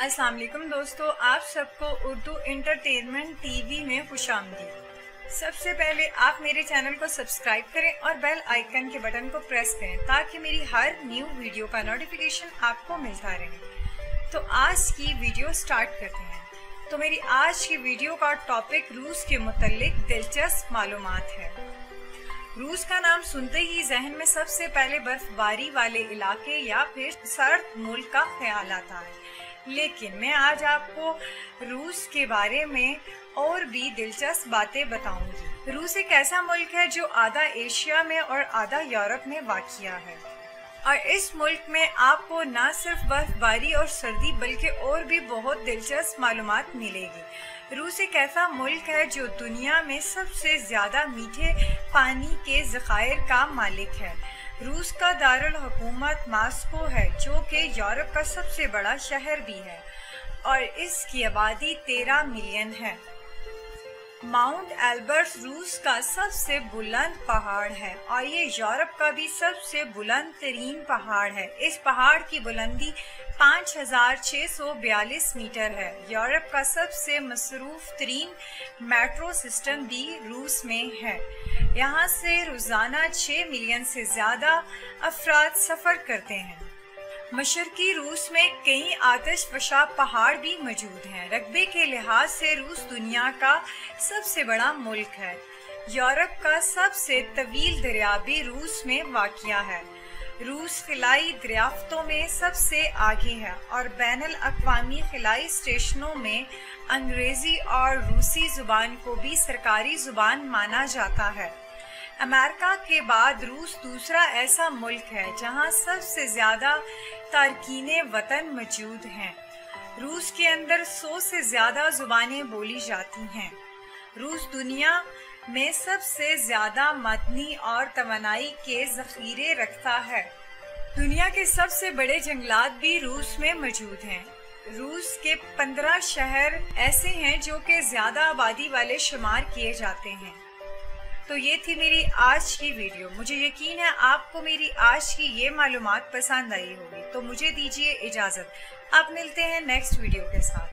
السلام علیکم دوستو، آپ سب کو اردو انٹرٹینمنٹ ٹی وی میں خوش آمدید۔ سب سے پہلے آپ میرے چینل کو سبسکرائب کریں اور بیل آئیکن کے بٹن کو پریس کریں تاکہ میری ہر نیو ویڈیو کا نوٹیفیکیشن آپ کو ملتا رہے تو آج کی ویڈیو سٹارٹ کرتے ہیں۔ تو میری آج کی ویڈیو کا ٹاپک روس کے متعلق دلچسپ معلومات ہے۔ روس کا نام سنتے ہی ذہن میں سب سے پہلے برف باری والے علاقے یا پھر سرد ملک کا خیال آتا ہے۔ لیکن میں آج آپ کو روس کے بارے میں اور بھی دلچسپ باتیں بتاؤں گی۔ روس ایک ایسا ملک ہے جو آدھا ایشیا میں اور آدھا یورپ میں واقع ہے۔ اور اس ملک میں آپ کو نہ صرف برف باری اور سردی بلکہ اور بھی بہت دلچسپ معلومات ملے گی۔ روس ایک ایسا ملک ہے جو دنیا میں سب سے زیادہ میٹھے پانی کے ذخائر کا مالک ہے۔ روس کا دارالحکومت ماسکو ہے، جو کہ یورپ کا سب سے بڑا شہر بھی ہے، اور اس کی آبادی تیرہ ملین ہے۔ ماؤنٹ ایلبرٹ روس کا سب سے بلند پہاڑ ہے۔ اور یہ یورپ کا بھی سب سے بلند ترین پہاڑ ہے۔ اس پہاڑ کی بلندی پانچ ہزار چھ سو بیالیس میٹر ہے۔ یورپ کا سب سے مصروف ترین میٹرو سسٹم بھی روس میں ہے۔ یہاں سے روزانہ چھ ملین سے زیادہ افراد سفر کرتے ہیں۔ مشرقی روس میں کئی آتش فشا پہاڑ بھی موجود ہیں۔ رقبے کے لحاظ سے روس دنیا کا سب سے بڑا ملک ہے۔ یورپ کا سب سے طویل دریا بھی روس میں واقع ہے۔ روس خلائی دریافتوں میں سب سے آگے ہے اور بین الاقوامی خلائی اسٹیشنوں میں انگریزی اور روسی زبان کو بھی سرکاری زبان مانا جاتا ہے۔ امریکہ کے بعد روس دوسرا ایسا ملک ہے جہاں سب سے زیادہ تارکین وطن موجود ہیں۔ روس کے اندر سو سے زیادہ زبانیں بولی جاتی ہیں۔ روس دنیا میں سب سے زیادہ مدنی اور توانائی کے ذخیرے رکھتا ہے۔ دنیا کے سب سے بڑے جنگلات بھی روس میں موجود ہیں۔ روس کے پندرہ شہر ایسے ہیں جو کہ زیادہ آبادی والے شمار کیے جاتے ہیں۔ تو یہ تھی میری آج کی ویڈیو۔ مجھے یقین ہے آپ کو میری آج کی یہ معلومات پسند آئی ہوگی، تو مجھے دیجیے اجازت۔ اب ملتے ہیں نیکسٹ ویڈیو کے ساتھ۔